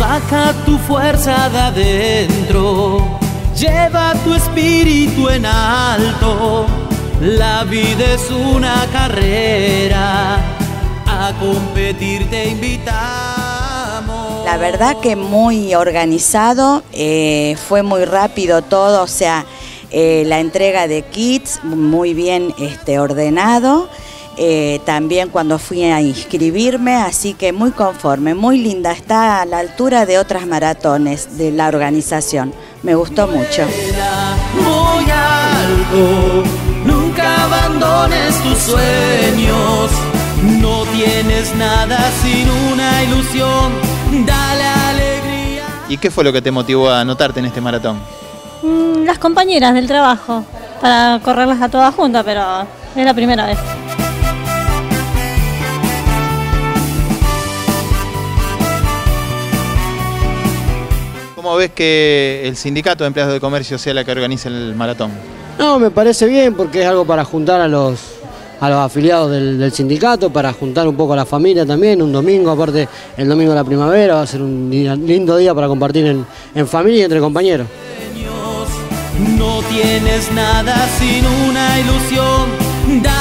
Saca tu fuerza de adentro, lleva tu espíritu en alto. La vida es una carrera, a competir te invitamos. La verdad que muy organizado, eh, fue muy rápido todo, o sea, eh, la entrega de kits muy bien este, ordenado. Eh, también cuando fui a inscribirme, así que muy conforme, muy linda, está a la altura de otras maratones de la organización. Me gustó mucho. Muy alto, nunca abandones tus sueños. No tienes nada sin una ilusión. Dale alegría. ¿Y qué fue lo que te motivó a anotarte en este maratón? Mm, Las compañeras del trabajo, para correrlas a todas juntas, pero es la primera vez. ¿Cómo ves que el sindicato de empleados de comercio sea la que organiza el maratón? No, me parece bien porque es algo para juntar a los, a los afiliados del, del sindicato, para juntar un poco a la familia también, un domingo, aparte el domingo de la primavera, va a ser un día- lindo día para compartir en, en familia y entre compañeros. No tienes nada sin una ilusión. Dale